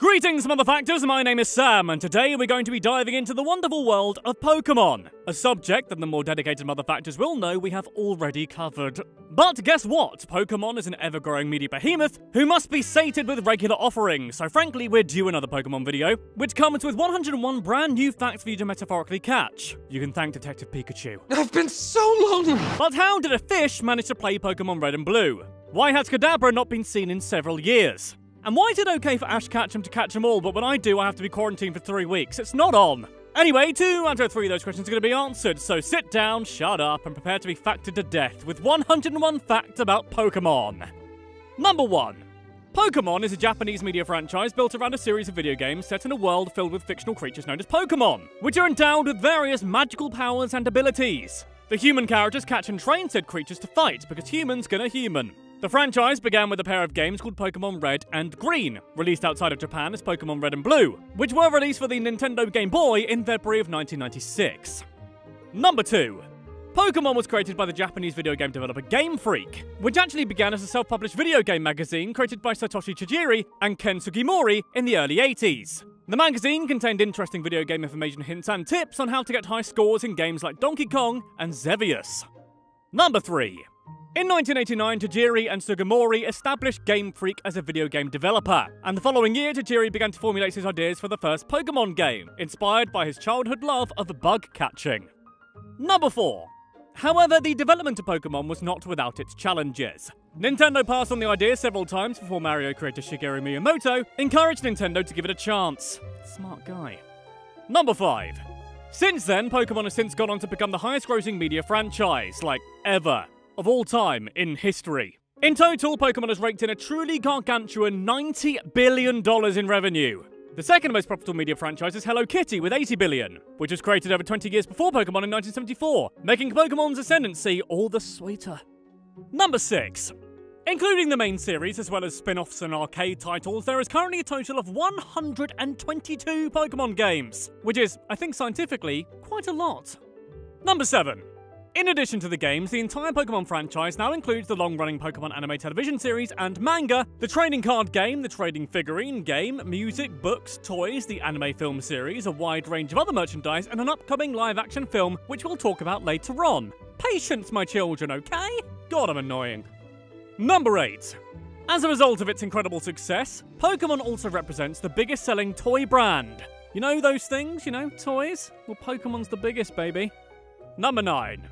Greetings, motherfactors! My name is Sam, and today we're going to be diving into the wonderful world of Pokemon, a subject that the more dedicated motherfactors will know we have already covered. But guess what? Pokemon is an ever growing media behemoth who must be sated with regular offerings, so frankly, we're due another Pokemon video, which comes with 101 brand new facts for you to metaphorically catch. You can thank Detective Pikachu. I've been so lonely. But how did a fish manage to play Pokemon Red and Blue? Why has Kadabra not been seen in several years? And why is it okay for Ash Ketchum to catch them all, but when I do, I have to be quarantined for three weeks? It's not on. Anyway, two out of three of those questions are going to be answered, so sit down, shut up, and prepare to be facted to death with 101 facts about Pokemon. Number 1. Pokemon is a Japanese media franchise built around a series of video games set in a world filled with fictional creatures known as Pokemon, which are endowed with various magical powers and abilities. The human characters catch and train said creatures to fight because humans gonna human. The franchise began with a pair of games called Pokemon Red and Green, released outside of Japan as Pokemon Red and Blue, which were released for the Nintendo Game Boy in February of 1996. Number 2. Pokemon was created by the Japanese video game developer Game Freak, which actually began as a self published video game magazine created by Satoshi Tajiri and Ken Sugimori in the early 80s. The magazine contained interesting video game information hints and tips on how to get high scores in games like Donkey Kong and Xevious. Number 3. In 1989, Tajiri and Sugimori established Game Freak as a video game developer, and the following year, Tajiri began to formulate his ideas for the first Pokemon game, inspired by his childhood love of bug catching. Number 4. However, the development of Pokemon was not without its challenges. Nintendo passed on the idea several times before Mario creator Shigeru Miyamoto encouraged Nintendo to give it a chance. Smart guy. Number 5. Since then, Pokemon has since gone on to become the highest grossing media franchise, like, ever of all time in history. In total, Pokemon has raked in a truly gargantuan $90 billion in revenue. The second most profitable media franchise is Hello Kitty with 80 billion, which was created over 20 years before Pokemon in 1974, making Pokemon's ascendancy all the sweeter. Number 6. Including the main series as well as spin offs and arcade titles, there is currently a total of 122 Pokemon games, which is, I think scientifically, quite a lot. Number 7. In addition to the games, the entire Pokemon franchise now includes the long-running Pokemon anime television series and manga, the trading card game, the trading figurine game, music, books, toys, the anime film series, a wide range of other merchandise, and an upcoming live-action film which we'll talk about later on. Patience, my children, okay? God, I'm annoying. Number 8. As a result of its incredible success, Pokemon also represents the biggest selling toy brand. You know those things, you know, toys? Well, Pokemon's the biggest, baby. Number 9.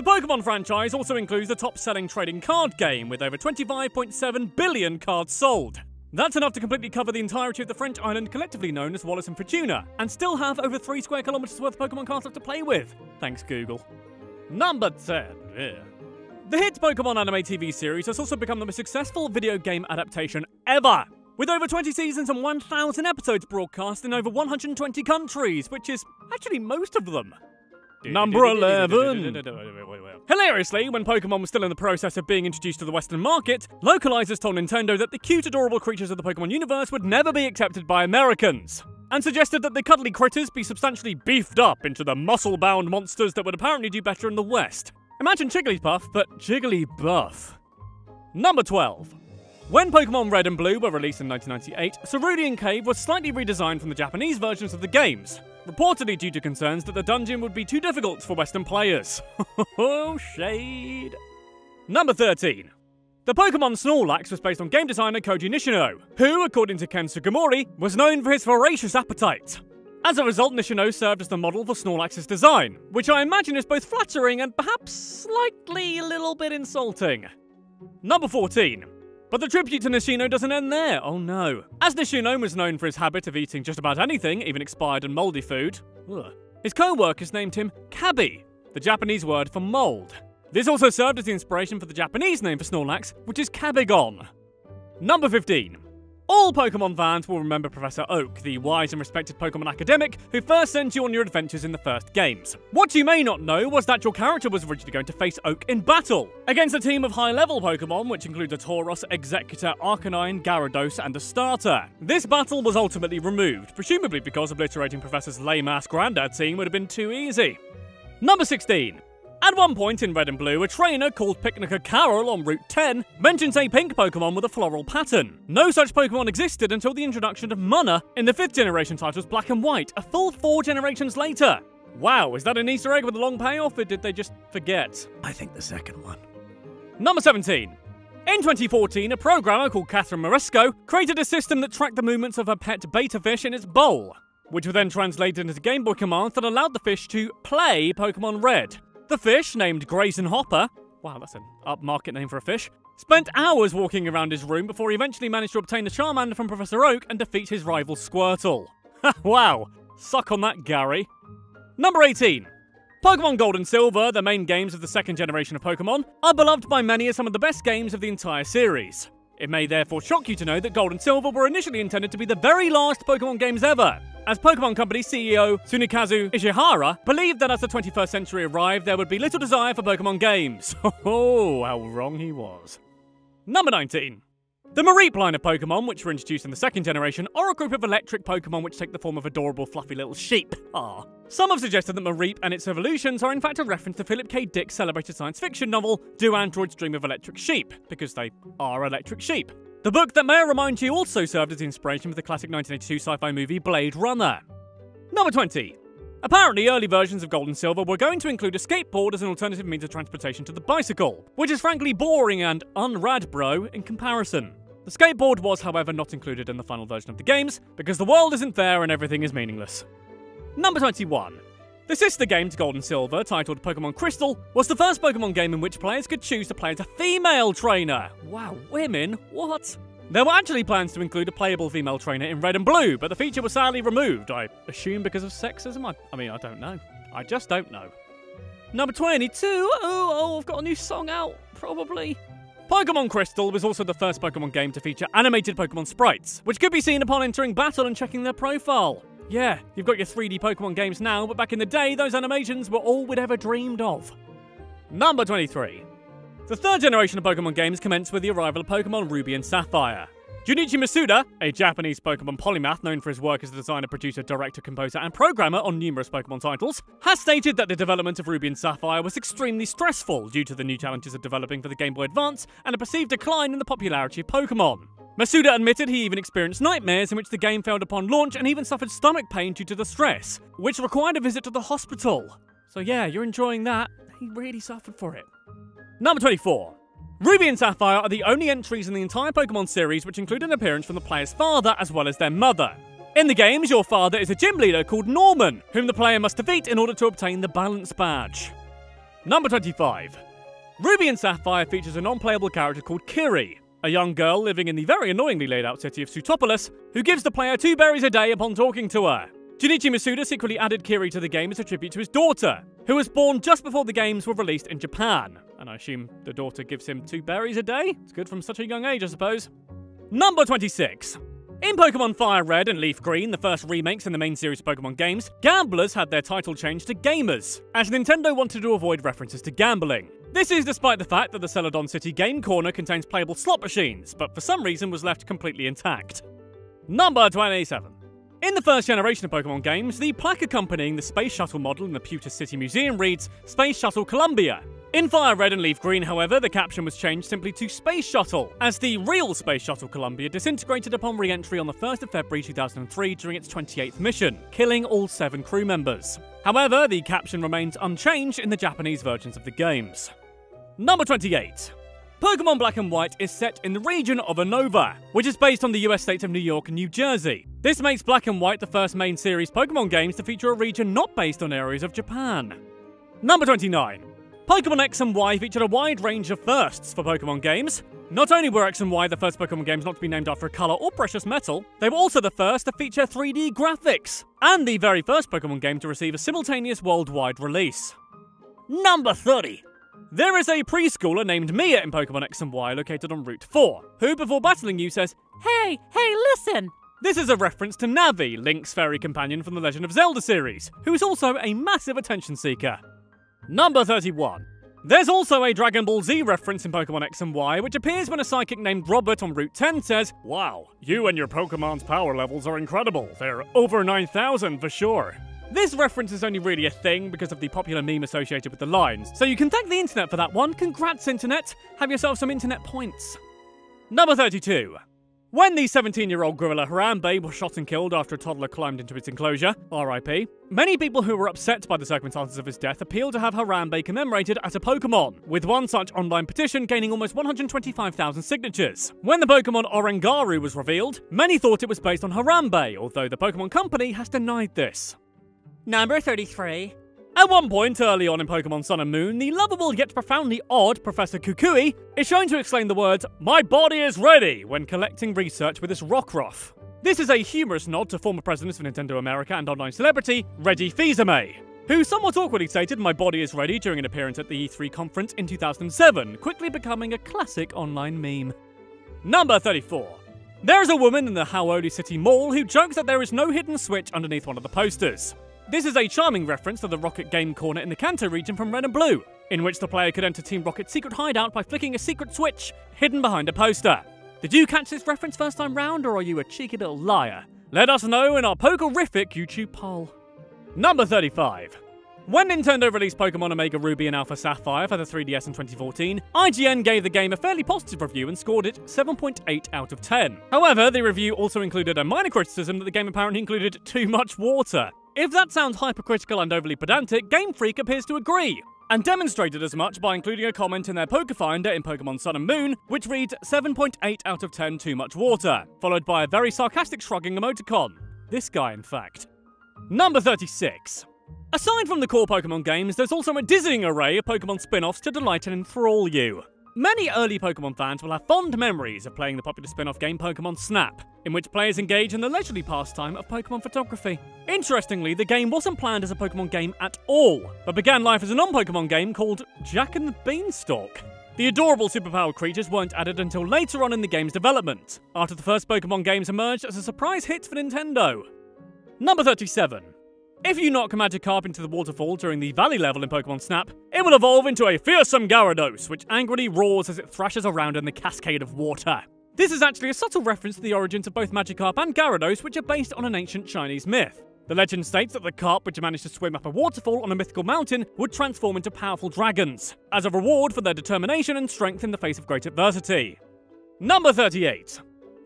The Pokemon franchise also includes the top selling trading card game with over 25.7 billion cards sold. That's enough to completely cover the entirety of the French island collectively known as Wallis and Futuna, and still have over 3 square kilometres worth of Pokemon cards left to play with. Thanks, Google. Number 10. Yeah. The hit Pokemon anime TV series has also become the most successful video game adaptation ever, with over 20 seasons and 1,000 episodes broadcast in over 120 countries, which is actually most of them. Number 11. Hilariously, when Pokemon was still in the process of being introduced to the Western market, localizers told Nintendo that the cute, adorable creatures of the Pokemon universe would never be accepted by Americans, and suggested that the cuddly critters be substantially beefed up into the muscle bound monsters that would apparently do better in the West. Imagine Jigglypuff, but Jigglybuff. Number 12. When Pokemon Red and Blue were released in 1998, Cerulean Cave was slightly redesigned from the Japanese versions of the games, reportedly due to concerns that the dungeon would be too difficult for Western players. oh, shade. Number 13. The Pokemon Snorlax was based on game designer Koji Nishino, who, according to Ken Sugimori, was known for his voracious appetite. As a result, Nishino served as the model for Snorlax's design, which I imagine is both flattering and perhaps slightly a little bit insulting. Number 14. But the tribute to Nishino doesn't end there, oh no. As Nishino was known for his habit of eating just about anything, even expired and mouldy food, ugh, his co-workers named him Kabi, the Japanese word for mould. This also served as the inspiration for the Japanese name for Snorlax, which is Kabigon. Number 15. All Pokemon fans will remember Professor Oak, the wise and respected Pokemon academic who first sent you on your adventures in the first games. What you may not know was that your character was originally going to face Oak in battle against a team of high level Pokemon, which includes a Tauros, Exeggutor, Arcanine, Gyarados, and a starter. This battle was ultimately removed, presumably because obliterating Professor's lame ass granddad team would have been too easy. Number 16. At one point in Red and Blue, a trainer called Picnicker Carol on Route 10 mentions a pink Pokemon with a floral pattern. No such Pokemon existed until the introduction of Munna in the 5th generation titles Black and White, a full four generations later. Wow, is that an Easter egg with a long payoff, or did they just forget? I think the second one. Number 17. In 2014, a programmer called Catherine Moresco created a system that tracked the movements of her pet betta fish in its bowl, which were then translated into Game Boy commands that allowed the fish to play Pokemon Red. The fish, named Grayson Hopper, wow, that's an upmarket name for a fish, spent hours walking around his room before he eventually managed to obtain the Charmander from Professor Oak and defeat his rival Squirtle. wow, suck on that, Gary. Number 18. Pokemon Gold and Silver, the main games of the second generation of Pokemon, are beloved by many as some of the best games of the entire series. It may therefore shock you to know that Gold and Silver were initially intended to be the very last Pokemon games ever, as Pokemon Company CEO Tsunekazu Ishihara believed that as the 21st century arrived, there would be little desire for Pokemon games. Oh, how wrong he was. Number 19. The Mareep line of Pokemon, which were introduced in the second generation, are a group of electric Pokemon which take the form of adorable, fluffy little sheep. Ah. Some have suggested that Mareep and its evolutions are in fact a reference to Philip K. Dick's celebrated science fiction novel, Do Androids Dream of Electric Sheep? Because they are electric sheep. The book that may I remind you also served as inspiration for the classic 1982 sci fi movie Blade Runner. Number 20. Apparently, early versions of Gold and Silver were going to include a skateboard as an alternative means of transportation to the bicycle, which is frankly boring and unrad bro in comparison. The skateboard was, however, not included in the final version of the games, because the world isn't fair and everything is meaningless. Number 21. The sister game to Gold and Silver, titled Pokemon Crystal, was the first Pokemon game in which players could choose to play as a female trainer. Wow, women? What? There were actually plans to include a playable female trainer in Red and Blue, but the feature was sadly removed. I assume because of sexism? I, I mean, I don't know. I just don't know. Number 22. Oh, oh, I've got a new song out, probably. Pokemon Crystal was also the first Pokemon game to feature animated Pokemon sprites, which could be seen upon entering battle and checking their profile. Yeah, you've got your 3D Pokemon games now, but back in the day, those animations were all we'd ever dreamed of. Number 23. The third generation of Pokemon games commenced with the arrival of Pokemon Ruby and Sapphire. Junichi Masuda, a Japanese Pokemon polymath known for his work as a designer, producer, director, composer, and programmer on numerous Pokemon titles, has stated that the development of Ruby and Sapphire was extremely stressful due to the new challenges of developing for the Game Boy Advance and a perceived decline in the popularity of Pokemon. Masuda admitted he even experienced nightmares in which the game failed upon launch and even suffered stomach pain due to the stress, which required a visit to the hospital. So yeah, you're enjoying that. He really suffered for it. Number 24. Ruby and Sapphire are the only entries in the entire Pokemon series which include an appearance from the player's father as well as their mother. In the games, your father is a gym leader called Norman, whom the player must defeat in order to obtain the Balance Badge. Number 25. Ruby and Sapphire features a non playable character called Kiri, a young girl living in the very annoyingly laid out city of Sootopolis, who gives the player two berries a day upon talking to her. Junichi Masuda secretly added Kiri to the game as a tribute to his daughter, who was born just before the games were released in Japan. And I assume the daughter gives him two berries a day? It's good from such a young age, I suppose. Number 26. In Pokemon Fire Red and Leaf Green, the first remakes in the main series Pokemon games, gamblers had their title changed to gamers, as Nintendo wanted to avoid references to gambling. This is despite the fact that the Celadon City Game Corner contains playable slot machines, but for some reason was left completely intact. Number 27. In the first generation of Pokemon games, the plaque accompanying the Space Shuttle model in the Pewter City Museum reads Space Shuttle Columbia. In Fire Red and Leaf Green, however, the caption was changed simply to Space Shuttle, as the real Space Shuttle Columbia disintegrated upon re entry on the 1st of February 2003 during its 28th mission, killing all seven crew members. However, the caption remains unchanged in the Japanese versions of the games. Number 28. Pokemon Black and White is set in the region of Unova, which is based on the US states of New York and New Jersey. This makes Black and White the first main series Pokemon games to feature a region not based on areas of Japan. Number 29. Pokemon X and Y featured a wide range of firsts for Pokemon games. Not only were X and Y the first Pokemon games not to be named after a colour or precious metal, they were also the first to feature 3D graphics, and the very first Pokemon game to receive a simultaneous worldwide release. Number 30. There is a preschooler named Mia in Pokemon X and Y located on Route 4, who before battling you says, Hey, hey, listen! This is a reference to Navi, Link's fairy companion from the Legend of Zelda series, who is also a massive attention seeker. Number 31. There's also a Dragon Ball Z reference in Pokemon X and Y, which appears when a psychic named Robert on Route 10 says, Wow, you and your Pokemon's power levels are incredible. They're over 9,000 for sure. This reference is only really a thing because of the popular meme associated with the lines, so you can thank the internet for that one. Congrats, internet! Have yourself some internet points. Number 32. When the 17 year old gorilla Harambe was shot and killed after a toddler climbed into its enclosure, RIP, many people who were upset by the circumstances of his death appealed to have Harambe commemorated as a Pokemon, with one such online petition gaining almost 125,000 signatures. When the Pokemon Oranguru was revealed, many thought it was based on Harambe, although the Pokemon Company has denied this. Number 33. At one point early on in Pokemon Sun and Moon, the lovable yet profoundly odd Professor Kukui is shown to exclaim the words, My body is ready, when collecting research with his Rockruff. This is a humorous nod to former president of Nintendo America and online celebrity, Reggie Fils-Aimé, who somewhat awkwardly stated, My body is ready during an appearance at the E3 conference in 2007, quickly becoming a classic online meme. Number 34. There is a woman in the Hau'oli City Mall who jokes that there is no hidden switch underneath one of the posters. This is a charming reference to the Rocket Game Corner in the Kanto region from Red and Blue, in which the player could enter Team Rocket's secret hideout by flicking a secret switch hidden behind a poster. Did you catch this reference first time round, or are you a cheeky little liar? Let us know in our Pokerific YouTube poll. Number 35. When Nintendo released Pokemon Omega Ruby and Alpha Sapphire for the 3DS in 2014, IGN gave the game a fairly positive review and scored it 7.8 out of 10. However, the review also included a minor criticism that the game apparently included too much water. If that sounds hypercritical and overly pedantic, Game Freak appears to agree, and demonstrated as much by including a comment in their Pokefinder in Pokemon Sun and Moon, which reads 7.8 out of 10 too much water, followed by a very sarcastic shrugging emoticon. This guy, in fact. Number 36. Aside from the core Pokemon games, there's also a dizzying array of Pokemon spin offs to delight and enthrall you. Many early Pokemon fans will have fond memories of playing the popular spin off game Pokemon Snap, in which players engage in the leisurely pastime of Pokemon photography. Interestingly, the game wasn't planned as a Pokemon game at all, but began life as a non Pokemon game called Jack and the Beanstalk. The adorable superpowered creatures weren't added until later on in the game's development, after the first Pokemon games emerged as a surprise hit for Nintendo. Number 37. If you knock a Magikarp into the waterfall during the valley level in Pokemon Snap, it will evolve into a fearsome Gyarados, which angrily roars as it thrashes around in the cascade of water. This is actually a subtle reference to the origins of both Magikarp and Gyarados, which are based on an ancient Chinese myth. The legend states that the carp which managed to swim up a waterfall on a mythical mountain would transform into powerful dragons, as a reward for their determination and strength in the face of great adversity. Number 38.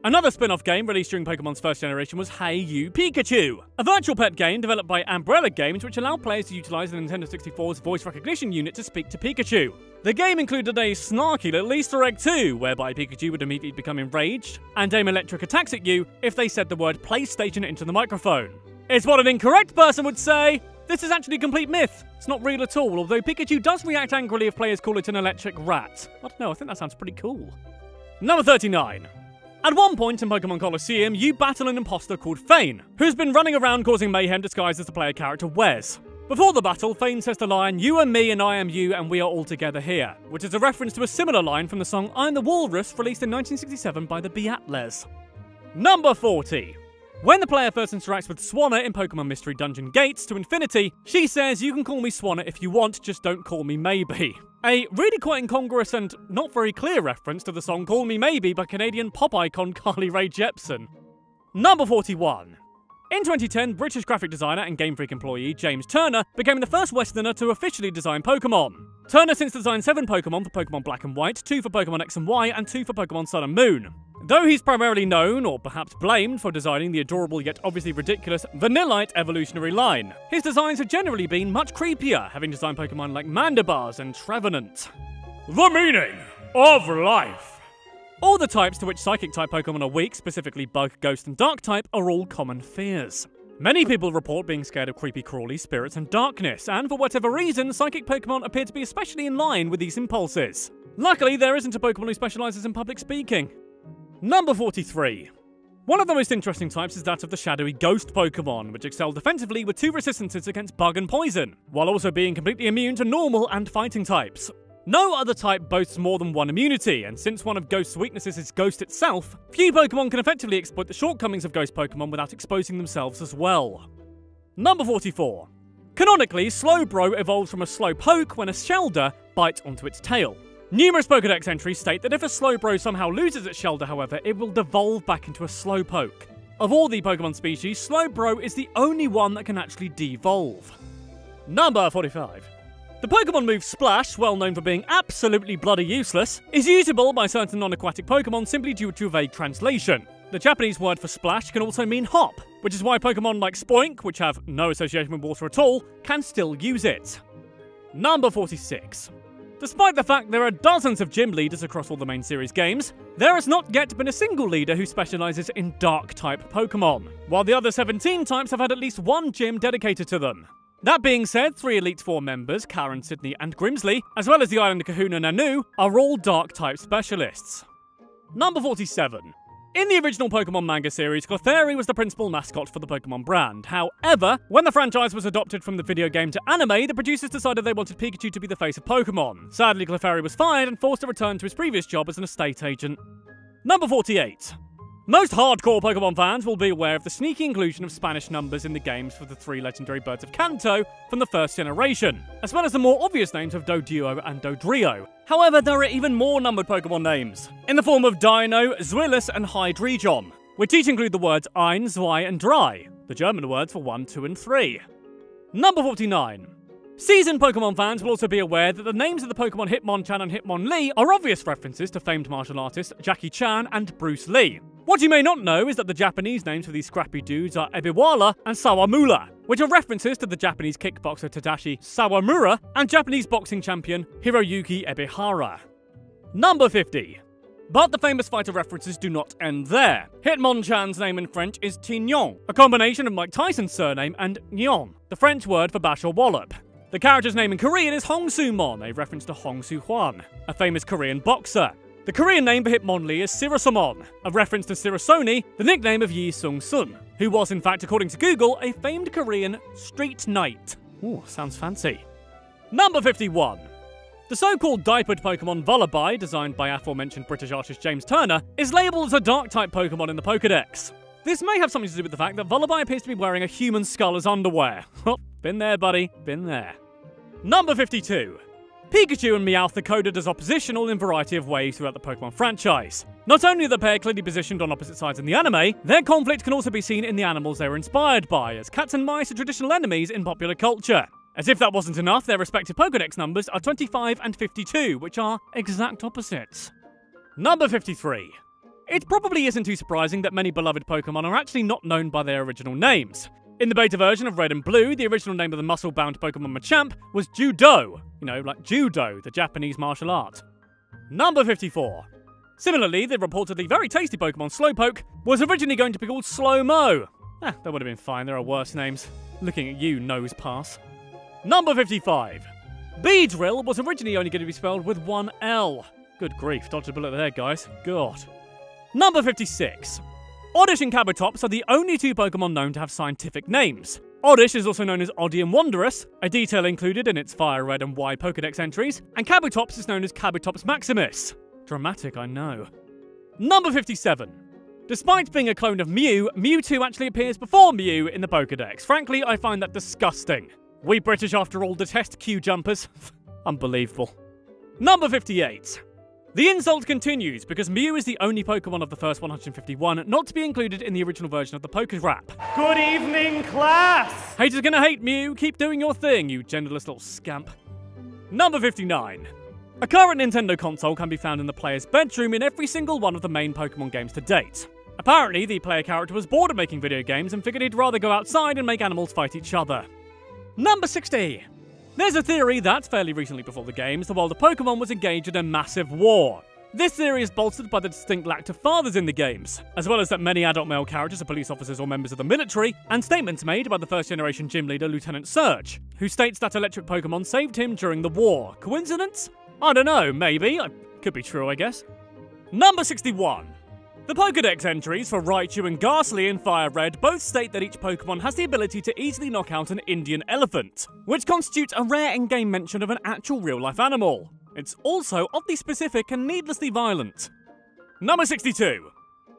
Another spin off game released during Pokemon's first generation was Hey You Pikachu, a virtual pet game developed by Ambrella Games which allowed players to utilize the Nintendo 64's voice recognition unit to speak to Pikachu. The game included a snarky little Easter egg too, whereby Pikachu would immediately become enraged and aim electric attacks at you if they said the word PlayStation into the microphone. It's what an incorrect person would say! This is actually a complete myth. It's not real at all, although Pikachu does react angrily if players call it an electric rat. I don't know, I think that sounds pretty cool. Number 39. At one point in Pokemon Colosseum, you battle an imposter called Fane, who's been running around causing mayhem disguised as the player character Wes. Before the battle, Fane says the line, You are me and I am you and we are all together here, which is a reference to a similar line from the song I'm the Walrus, released in 1967 by the Beatles. Number 40. When the player first interacts with Swanna in Pokemon Mystery Dungeon Gates to Infinity, she says, You can call me Swanna if you want, just don't call me Maybe. A really quite incongruous and not very clear reference to the song Call Me Maybe by Canadian pop icon Carly Rae Jepsen. Number 41. In 2010, British graphic designer and Game Freak employee James Turner became the first Westerner to officially design Pokemon. Turner since designed seven Pokemon for Pokemon Black and White, two for Pokemon X and Y, and two for Pokemon Sun and Moon. Though he's primarily known, or perhaps blamed, for designing the adorable yet obviously ridiculous Vanillite evolutionary line, his designs have generally been much creepier, having designed Pokemon like Mandibuzz and Trevenant. The meaning of life. All the types to which psychic type Pokemon are weak, specifically Bug, Ghost, and Dark type, are all common fears. Many people report being scared of creepy crawly, spirits, and darkness, and for whatever reason, psychic Pokemon appear to be especially in line with these impulses. Luckily, there isn't a Pokemon who specializes in public speaking. Number 43. One of the most interesting types is that of the shadowy ghost Pokemon, which excel defensively with two resistances against bug and poison, while also being completely immune to normal and fighting types. No other type boasts more than one immunity, and since one of Ghost's weaknesses is Ghost itself, few Pokemon can effectively exploit the shortcomings of Ghost Pokemon without exposing themselves as well. Number 44. Canonically, Slowbro evolves from a Slowpoke when a Shellder bites onto its tail. Numerous Pokedex entries state that if a Slowbro somehow loses its Shellder, however, it will devolve back into a Slowpoke. Of all the Pokemon species, Slowbro is the only one that can actually devolve. Number 45. The Pokemon move Splash, well known for being absolutely bloody useless, is usable by certain non-aquatic Pokemon simply due to a vague translation. The Japanese word for splash can also mean hop, which is why Pokemon like Spoink, which have no association with water at all, can still use it. Number 46. Despite the fact there are dozens of gym leaders across all the main series games, there has not yet been a single leader who specializes in dark type Pokemon, while the other 17 types have had at least one gym dedicated to them. That being said, three Elite Four members, Karen, Sidney, and Grimsley, as well as the Island Kahuna Nanu, are all Dark type specialists. Number 47. In the original Pokemon manga series, Clefairy was the principal mascot for the Pokemon brand. However, when the franchise was adopted from the video game to anime, the producers decided they wanted Pikachu to be the face of Pokemon. Sadly, Clefairy was fired and forced to return to his previous job as an estate agent. Number 48. Most hardcore Pokemon fans will be aware of the sneaky inclusion of Spanish numbers in the games for the three legendary birds of Kanto from the first generation, as well as the more obvious names of Doduo and Dodrio. However, there are even more numbered Pokemon names, in the form of Deino, Zweilous, and Hydreigon, which each include the words ein, zwei, and drei, the German words for 1, 2, and 3. Number 49. Seasoned Pokemon fans will also be aware that the names of the Pokemon Hitmonchan and Hitmonlee are obvious references to famed martial artists Jackie Chan and Bruce Lee. What you may not know is that the Japanese names for these scrappy dudes are Ebiwala and Sawamura, which are references to the Japanese kickboxer Tadashi Sawamura and Japanese boxing champion Hiroyuki Ebihara. Number 50. But the famous fighter references do not end there. Hitmonchan's name in French is Tygnon, a combination of Mike Tyson's surname and Nyon, the French word for bash or wallop. The character's name in Korean is Hong Soo-mon, a reference to Hong Soo-hwan, a famous Korean boxer. The Korean name for Hitmonlee is Sirosomon, a reference to Sirosoni, the nickname of Yi Sung-sun, who was in fact, according to Google, a famed Korean street knight. Ooh, sounds fancy. Number 51. The so-called diapered Pokemon Vullaby, designed by aforementioned British artist James Turner, is labelled as a Dark-type Pokemon in the Pokedex. This may have something to do with the fact that Vullaby appears to be wearing a human skull as underwear. Oh, been there, buddy, been there. Number 52. Pikachu and Meowth are coded as oppositional in a variety of ways throughout the Pokemon franchise. Not only are the pair clearly positioned on opposite sides in the anime, their conflict can also be seen in the animals they were inspired by, as cats and mice are traditional enemies in popular culture. As if that wasn't enough, their respective Pokedex numbers are 25 and 52, which are exact opposites. Number 53. It probably isn't too surprising that many beloved Pokemon are actually not known by their original names. In the beta version of Red and Blue, the original name of the muscle bound Pokemon Machamp was Judo. You know, like Judo, the Japanese martial art. Number 54. Similarly, the reportedly very tasty Pokemon Slowpoke was originally going to be called Slow-Mo. Eh, that would have been fine, there are worse names. Looking at you, Nosepass. Number 55. Beedrill was originally only going to be spelled with one L. Good grief, dodged a bullet there, guys. God. Number 56. Oddish and Kabutops are the only two Pokemon known to have scientific names. Oddish is also known as Odium Wondrous, a detail included in its Fire Red and Y Pokedex entries, and Kabutops is known as Kabutops Maximus. Dramatic, I know. Number 57. Despite being a clone of Mew, Mewtwo actually appears before Mew in the Pokedex. Frankly, I find that disgusting. We British, after all, detest Q jumpers. Unbelievable. Number 58. The insult continues because Mew is the only Pokemon of the first 151 not to be included in the original version of the Pokerap. Good evening, class! Haters gonna hate Mew, keep doing your thing, you genderless little scamp. Number 59. A current Nintendo console can be found in the player's bedroom in every single one of the main Pokemon games to date. Apparently, the player character was bored of making video games and figured he'd rather go outside and make animals fight each other. Number 60. There's a theory that, fairly recently before the games, the world of Pokemon was engaged in a massive war. This theory is bolstered by the distinct lack of fathers in the games, as well as that many adult male characters are police officers or members of the military, and statements made by the first generation gym leader Lieutenant Surge, who states that electric Pokemon saved him during the war. Coincidence? I don't know, maybe. Could be true, I guess. Number 61. The Pokedex entries for Raichu and Gastly in Fire Red both state that each Pokemon has the ability to easily knock out an Indian elephant, which constitutes a rare in-game mention of an actual real-life animal. It's also oddly specific and needlessly violent. Number 62.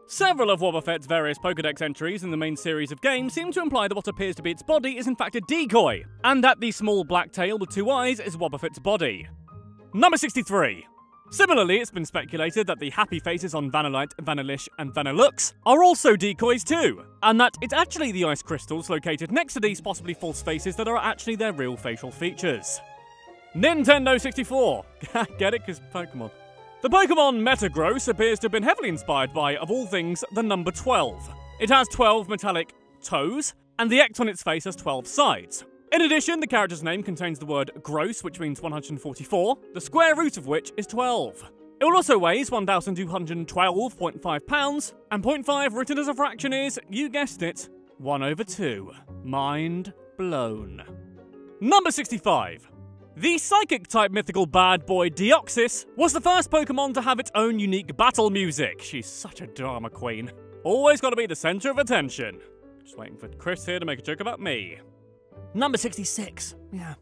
Several of Wobbuffet's various Pokedex entries in the main series of games seem to imply that what appears to be its body is in fact a decoy, and that the small black tail with two eyes is Wobbuffet's body. Number 63. Similarly, it's been speculated that the happy faces on Vanillite, Vanillish, and Vanilluxe are also decoys too, and that it's actually the ice crystals located next to these possibly false faces that are actually their real facial features. Nintendo 64. Get it? Because Pokemon. The Pokemon Metagross appears to have been heavily inspired by, of all things, the number 12. It has 12 metallic toes, and the X on its face has 12 sides. In addition, the character's name contains the word gross, which means 144, the square root of which is 12. It also weighs 1,212.5 pounds, and 0.5 written as a fraction is, you guessed it, 1 over 2. Mind blown. Number 65. The psychic type mythical bad boy Deoxys was the first Pokemon to have its own unique battle music. She's such a drama queen. Always gotta be the center of attention. Just waiting for Chris here to make a joke about me. Number 66. Yeah.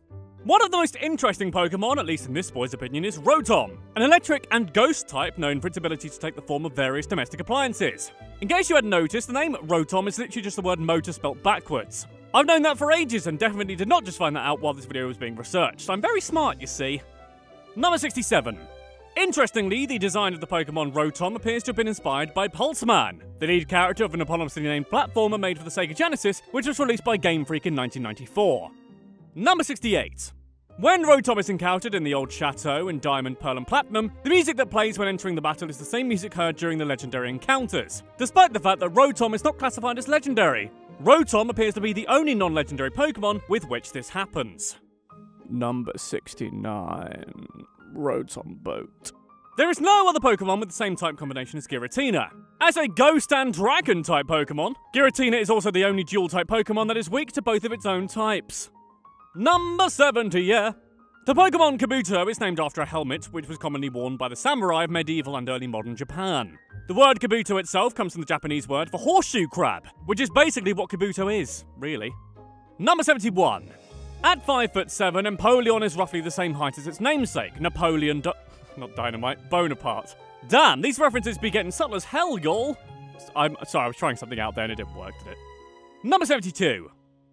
One of the most interesting Pokemon, at least in this boy's opinion, is Rotom, an electric and ghost type known for its ability to take the form of various domestic appliances. In case you hadn't noticed, the name Rotom is literally just the word motor spelt backwards. I've known that for ages and definitely did not just find that out while this video was being researched. I'm very smart, you see. Number 67. Interestingly, the design of the Pokemon Rotom appears to have been inspired by Pulseman, the lead character of an eponymously named platformer made for the Sega Genesis, which was released by Game Freak in 1994. Number 68. When Rotom is encountered in the old chateau in Diamond, Pearl, and Platinum, the music that plays when entering the battle is the same music heard during the legendary encounters, despite the fact that Rotom is not classified as legendary. Rotom appears to be the only non legendary Pokemon with which this happens. Number 69. Rotom Boat. There is no other Pokemon with the same type combination as Giratina. As a Ghost and Dragon type Pokemon, Giratina is also the only dual type Pokemon that is weak to both of its own types. Number 70, yeah. The Pokemon Kabuto is named after a helmet which was commonly worn by the samurai of medieval and early modern Japan. The word Kabuto itself comes from the Japanese word for horseshoe crab, which is basically what Kabuto is, really. Number 71. At 5 foot 7, Empoleon is roughly the same height as its namesake, Napoleon Di- not Dynamite, Bonaparte. Damn, these references be getting subtle as hell, y'all. I'm sorry, I was trying something out there and it didn't work, did it? Number 72.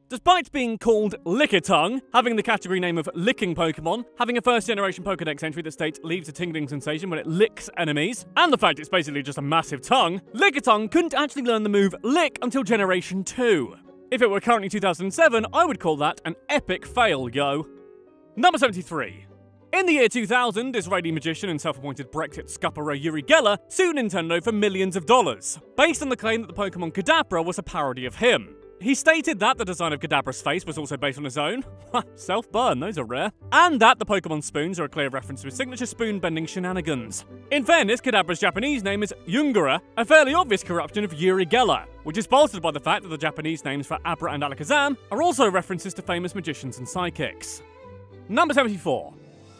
Despite being called Lickitung, having the category name of licking Pokemon, having a first generation Pokedex entry that states leaves a tingling sensation when it licks enemies, and the fact it's basically just a massive tongue, Lickitung couldn't actually learn the move Lick until Generation 2. If it were currently 2007, I would call that an epic fail, yo. Number 73. In the year 2000, Israeli magician and self-appointed Brexit scupperer Uri Geller sued Nintendo for millions of dollars, based on the claim that the Pokemon Kadabra was a parody of him. He stated that the design of Kadabra's face was also based on his own. Self-burn, those are rare. And that the Pokemon spoons are a clear reference to his signature spoon-bending shenanigans. In fairness, Kadabra's Japanese name is Yungerer, a fairly obvious corruption of Uri Geller, which is bolstered by the fact that the Japanese names for Abra and Alakazam are also references to famous magicians and psychics. Number 74.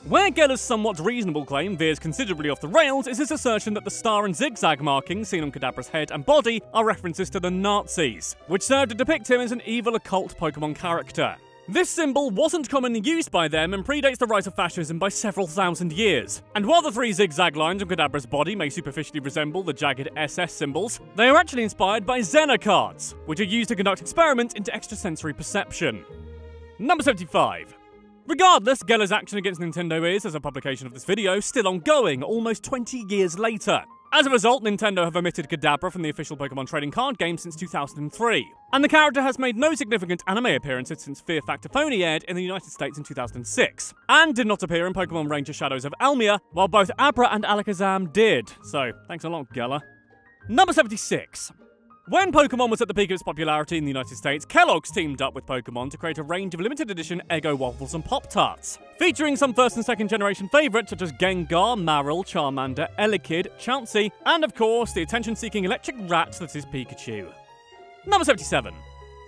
Where Geller's somewhat reasonable claim veers considerably off the rails is his assertion that the star and zigzag markings seen on Kadabra's head and body are references to the Nazis, which served to depict him as an evil occult Pokemon character. This symbol wasn't commonly used by them and predates the rise of fascism by several thousand years. And while the three zigzag lines on Kadabra's body may superficially resemble the jagged SS symbols, they are actually inspired by Zener cards, which are used to conduct experiments into extrasensory perception. Number 75. Regardless, Geller's action against Nintendo is, as a publication of this video, still ongoing, almost 20 years later. As a result, Nintendo have omitted Kadabra from the official Pokemon trading card game since 2003. And the character has made no significant anime appearances since Fear Factor Phony aired in the United States in 2006, and did not appear in Pokemon Ranger Shadows of Almia, while both Abra and Alakazam did. So, thanks a lot, Geller. Number 76. When Pokemon was at the peak of its popularity in the United States, Kellogg's teamed up with Pokemon to create a range of limited edition Eggo waffles and Pop Tarts, featuring some first and second generation favourites such as Gengar, Marill, Charmander, Elekid, Chansey, and of course the attention seeking electric rat that is Pikachu. Number 77.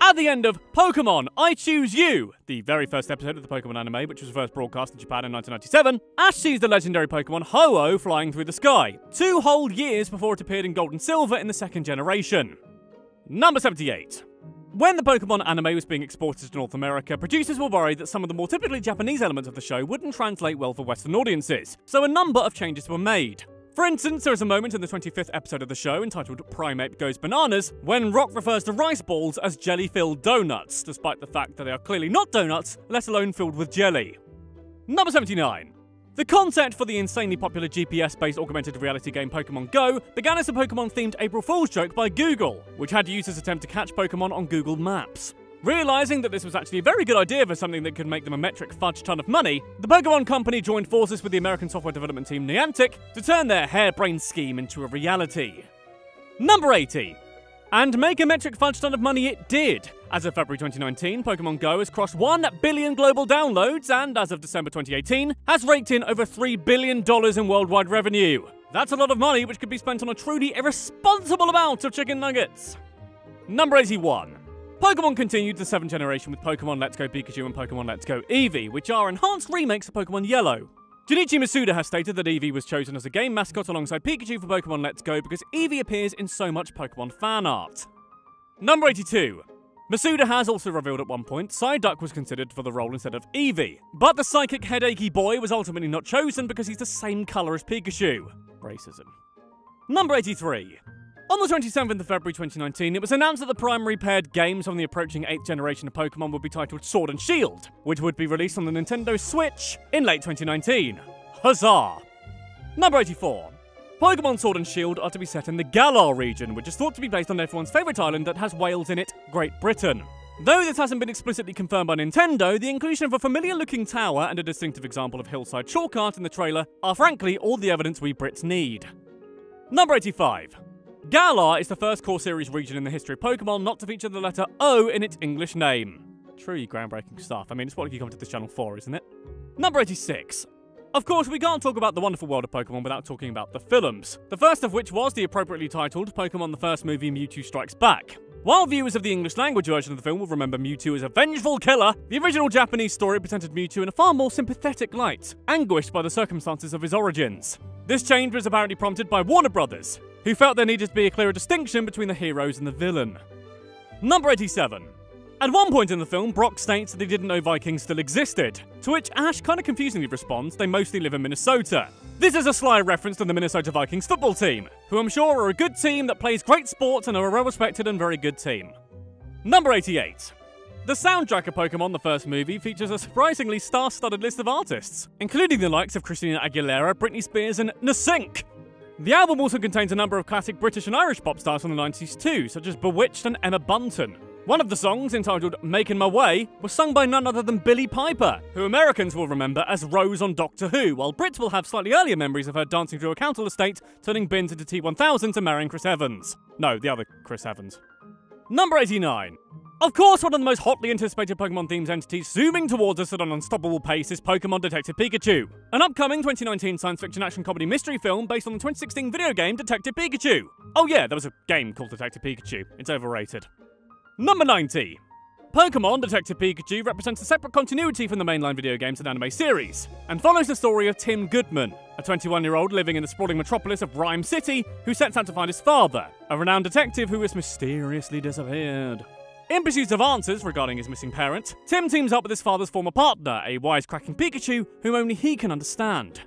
At the end of Pokemon, I Choose You, the very first episode of the Pokemon anime, which was first broadcast in Japan in 1997, Ash sees the legendary Pokemon Ho-Oh flying through the sky, two whole years before it appeared in Gold and Silver in the second generation. Number 78. When the Pokemon anime was being exported to North America, producers were worried that some of the more typically Japanese elements of the show wouldn't translate well for Western audiences, so a number of changes were made. For instance, there is a moment in the 25th episode of the show entitled Primeape Goes Bananas when Brock refers to rice balls as jelly filled donuts, despite the fact that they are clearly not donuts, let alone filled with jelly. Number 79. The concept for the insanely popular GPS based augmented reality game Pokemon Go began as a Pokemon themed April Fool's joke by Google, which had users attempt to catch Pokemon on Google Maps. Realizing that this was actually a very good idea for something that could make them a metric fudge ton of money, the Pokemon Company joined forces with the American software development team Niantic to turn their harebrained scheme into a reality. Number 80. And make a metric fudge ton of money it did. As of February 2019, Pokemon Go has crossed 1 billion global downloads and, as of December 2018, has raked in over $3 billion in worldwide revenue. That's a lot of money which could be spent on a truly irresponsible amount of chicken nuggets. Number 81. Pokemon continued the 7th generation with Pokemon Let's Go Pikachu and Pokemon Let's Go Eevee, which are enhanced remakes of Pokemon Yellow. Junichi Masuda has stated that Eevee was chosen as a game mascot alongside Pikachu for Pokemon Let's Go because Eevee appears in so much Pokemon fan art. Number 82. Masuda has also revealed at one point Psyduck was considered for the role instead of Eevee, but the psychic headachy boy was ultimately not chosen because he's the same colour as Pikachu. Racism. Number 83. On the 27th of February 2019, it was announced that the primary paired games from the approaching 8th generation of Pokemon would be titled Sword and Shield, which would be released on the Nintendo Switch in late 2019. Huzzah! Number 84. Pokemon Sword and Shield are to be set in the Galar region, which is thought to be based on everyone's favourite island that has whales in it, Great Britain. Though this hasn't been explicitly confirmed by Nintendo, the inclusion of a familiar looking tower and a distinctive example of hillside chalk art in the trailer are frankly all the evidence we Brits need. Number 85. Galar is the first core series region in the history of Pokemon not to feature the letter O in its English name. Truly groundbreaking stuff. I mean, it's what you come to this channel for, isn't it? Number 86. Of course, we can't talk about the wonderful world of Pokemon without talking about the films. The first of which was the appropriately titled Pokemon the First Movie Mewtwo Strikes Back. While viewers of the English language version of the film will remember Mewtwo as a vengeful killer, the original Japanese story presented Mewtwo in a far more sympathetic light, anguished by the circumstances of his origins. This change was apparently prompted by Warner Brothers, who felt there needed to be a clearer distinction between the heroes and the villain. Number 87. At one point in the film, Brock states that he didn't know Vikings still existed, to which Ash kind of confusingly responds they mostly live in Minnesota. This is a sly reference to the Minnesota Vikings football team, who I'm sure are a good team that plays great sports and are a well respected and very good team. Number 88. The soundtrack of Pokemon the first movie features a surprisingly star studded list of artists, including the likes of Christina Aguilera, Britney Spears, and NSYNC. The album also contains a number of classic British and Irish pop stars from the 90s too, such as B*Witched and Emma Bunton. One of the songs, entitled Making My Way, was sung by none other than Billie Piper, who Americans will remember as Rose on Doctor Who, while Brits will have slightly earlier memories of her dancing through a council estate, turning bins into T1000s and marrying Chris Evans. No, the other Chris Evans. Number 89. Of course, one of the most hotly anticipated Pokemon themed entities zooming towards us at an unstoppable pace is Pokemon Detective Pikachu, an upcoming 2019 science fiction action comedy mystery film based on the 2016 video game Detective Pikachu. Oh, yeah, there was a game called Detective Pikachu. It's overrated. Number 90. Pokemon Detective Pikachu represents a separate continuity from the mainline video games and anime series, and follows the story of Tim Goodman, a 21 year old living in the sprawling metropolis of Rhyme City who sets out to find his father, a renowned detective who has mysteriously disappeared. In pursuit of answers regarding his missing parent, Tim teams up with his father's former partner, a wisecracking Pikachu whom only he can understand.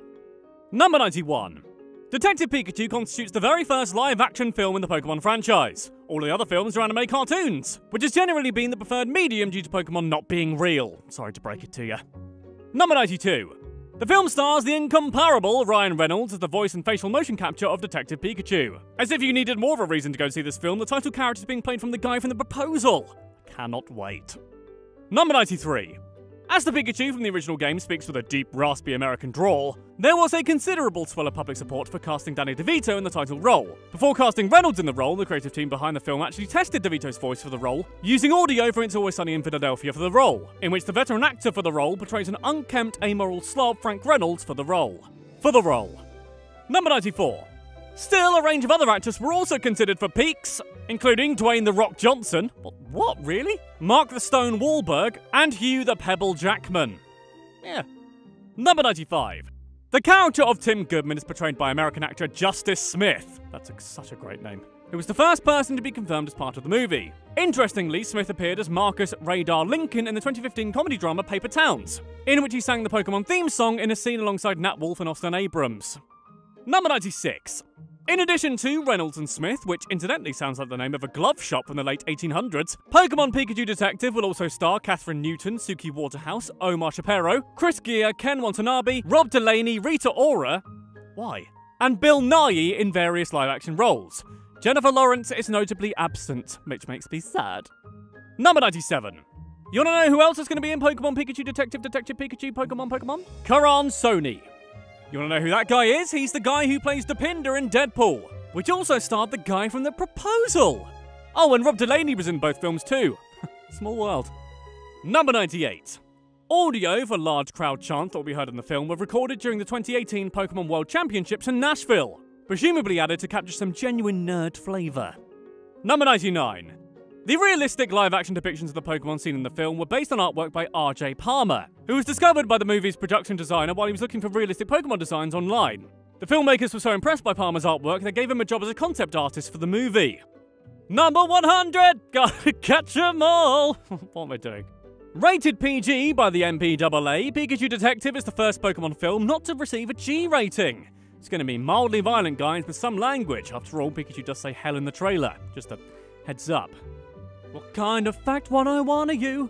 Number 91. Detective Pikachu constitutes the very first live action film in the Pokemon franchise. All the other films are anime cartoons, which has generally been the preferred medium due to Pokemon not being real. Sorry to break it to you. Number 92. The film stars the incomparable Ryan Reynolds as the voice and facial motion capture of Detective Pikachu. As if you needed more of a reason to go see this film, the title character is being played from the guy from The Proposal. Cannot wait. Number 93. As the Pikachu from the original game speaks with a deep, raspy American drawl, there was a considerable swell of public support for casting Danny DeVito in the title role. Before casting Reynolds in the role, the creative team behind the film actually tested DeVito's voice for the role, using audio from It's Always Sunny in Philadelphia for the role, in which the veteran actor for the role portrays an unkempt, amoral Slav Frank Reynolds for the role. For the role. Number 94. Still, a range of other actors were also considered for peaks, including Dwayne The Rock Johnson. What, really? Mark the Stone Wahlberg, and Hugh the Pebble Jackman. Yeah. Number 95. The character of Tim Goodman is portrayed by American actor Justice Smith. That's a, such a great name. Who was the first person to be confirmed as part of the movie. Interestingly, Smith appeared as Marcus Radar Lincoln in the 2015 comedy drama Paper Towns, in which he sang the Pokemon theme song in a scene alongside Nat Wolff and Austin Abrams. Number 96. In addition to Reynolds and Smith, which incidentally sounds like the name of a glove shop from the late 1800s, Pokemon Pikachu Detective will also star Kathryn Newton, Suki Waterhouse, Omar Chaparro, Chris Geere, Ken Watanabe, Rob Delaney, Rita Ora, why? And Bill Nighy in various live action roles. Jennifer Lawrence is notably absent, which makes me sad. Number 97. You wanna know who else is gonna be in Pokemon Pikachu Detective Detective Pikachu Pokemon Pokemon? Karan Soni. You wanna know who that guy is? He's the guy who plays Dopinder in Deadpool, which also starred the guy from The Proposal. Oh, and Rob Delaney was in both films too. Small world. Number 98. Audio for large crowd chants that be heard in the film were recorded during the 2018 Pokemon World Championships in Nashville, presumably added to capture some genuine nerd flavour. Number 99. The realistic live action depictions of the Pokemon seen in the film were based on artwork by RJ Palmer, who was discovered by the movie's production designer while he was looking for realistic Pokemon designs online. The filmmakers were so impressed by Palmer's artwork they gave him a job as a concept artist for the movie. Number 100! Gotta catch 'em all! what am I doing? Rated PG by the MPAA, Pikachu Detective is the first Pokemon film not to receive a G rating. It's to be mildly violent, guys, with some language. After all, Pikachu does say hell in the trailer. Just a heads up. What kind of fact 101 are you?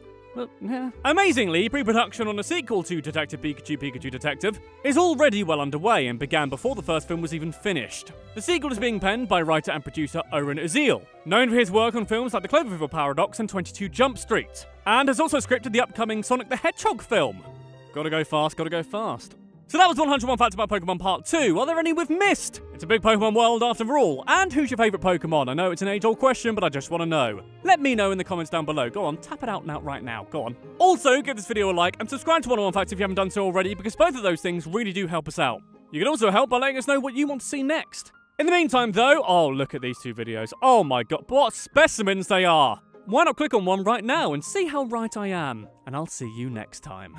Yeah. Amazingly, pre production on a sequel to Detective Pikachu Pikachu Detective is already well underway and began before the first film was even finished. The sequel is being penned by writer and producer Oren Uziel, known for his work on films like The Cloverfield Paradox and 22 Jump Street, and has also scripted the upcoming Sonic the Hedgehog film. Gotta go fast, gotta go fast. So that was 101 Facts About Pokemon Part 2. Are there any we've missed? It's a big Pokemon world after all. And who's your favourite Pokemon? I know it's an age old question, but I just want to know. Let me know in the comments down below. Go on, tap it out now, right now. Go on. Also, give this video a like and subscribe to 101 Facts if you haven't done so already, because both of those things really do help us out. You can also help by letting us know what you want to see next. In the meantime, though, oh, look at these two videos. Oh my god, what specimens they are! Why not click on one right now and see how right I am? And I'll see you next time.